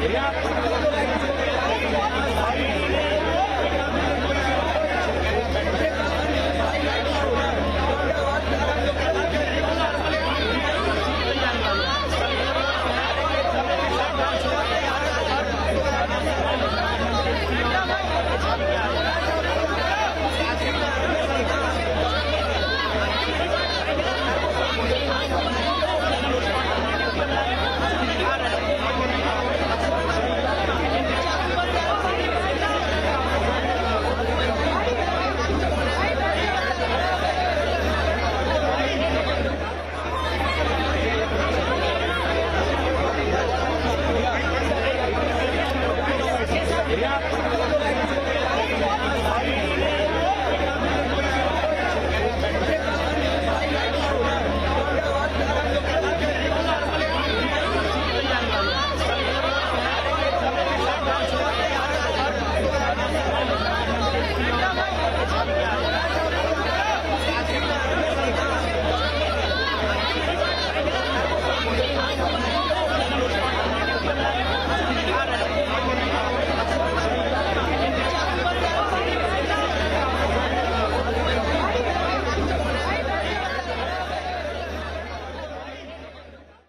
Yeah. Yeah.